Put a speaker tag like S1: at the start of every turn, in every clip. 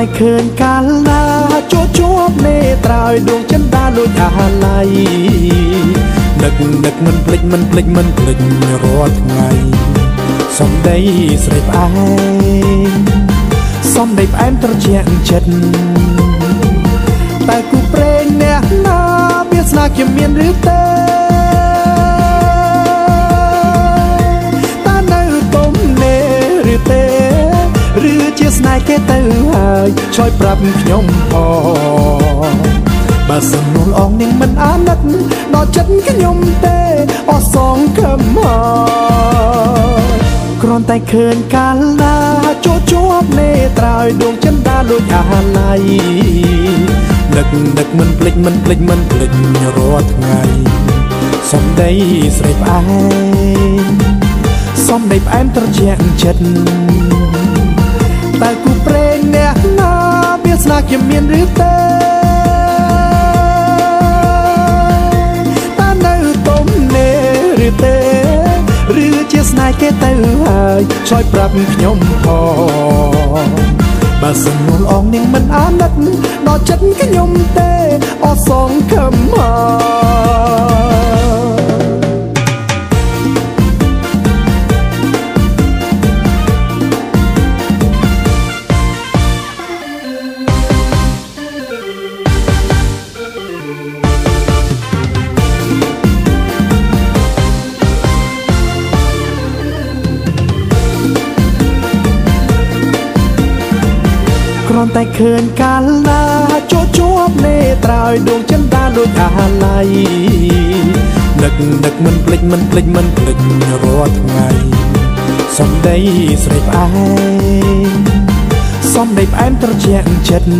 S1: តែឃើញកាលណាជួជួបនេត្រើយដួងចិនដាលួចអាឡ័យនឹកនឹកមិនភ្លេចមិនភ្លេចមិនភ្លេចរាល់ថ្ងៃសំដីស្រីផ្អែមសំដីផ្អែមត្រជាក់ចិត្តតែគូព្រេងអ្នកណាវាស្នាគមានឬទេ ឬជាស្នេហ៍គេទៅហើយឆ្លើយប្រាប់ខ្ញុំផងបើសិននោះអងនាងមិនអាណិតដល់ចិត្តខ្ញុំទេអស់សងខំមកគ្រាន់តែឃើញកាលណាជួជួបនេត្រើយដួងចិនដាលួចអាឡ័យនឹកនឹកមិនភ្លេចមិនភ្លេចមិនភ្លេចរាល់ថ្ងៃសំដីស្រីផ្អែមសំដីផ្អែមត្រជាក់ចិត្ត តែគូព្រេងអ្នកណាវាស្នាខ្ញុំមានឬទេតានៅទុំនេឬទេឬជាស្នេហ៍គេទៅហើយឆ្លើយប្រាប់ខ្ញុំផងបើសិននោះអងនាងមិនអាណិតដល់ចិត្តខ្ញុំទេអស់សងខំមក គ្រាន់តែឃើញកាលណាជួជួបនេត្រើយដួងចិនដាដូចអាឡ័យនឹកនឹកមិនភ្លេចមិនភ្លេចមិនភ្លេចរាល់ថ្ងៃសំដីស្រីផ្អែមសំដីផ្អែមត្រជាក់ចិត្ត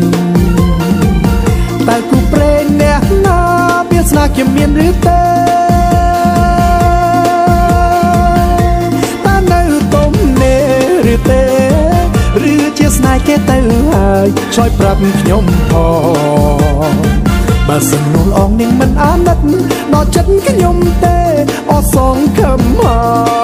S1: តែគូព្រេងអ្នកណាវាស្នាខ្ញុំមានឬទេ គេទៅហើយជួយប្រាប់ខ្ញុំផងបើសិននោះអងនាងមិនអាណិតដល់ចិត្តខ្ញុំទេអសងខំហើយ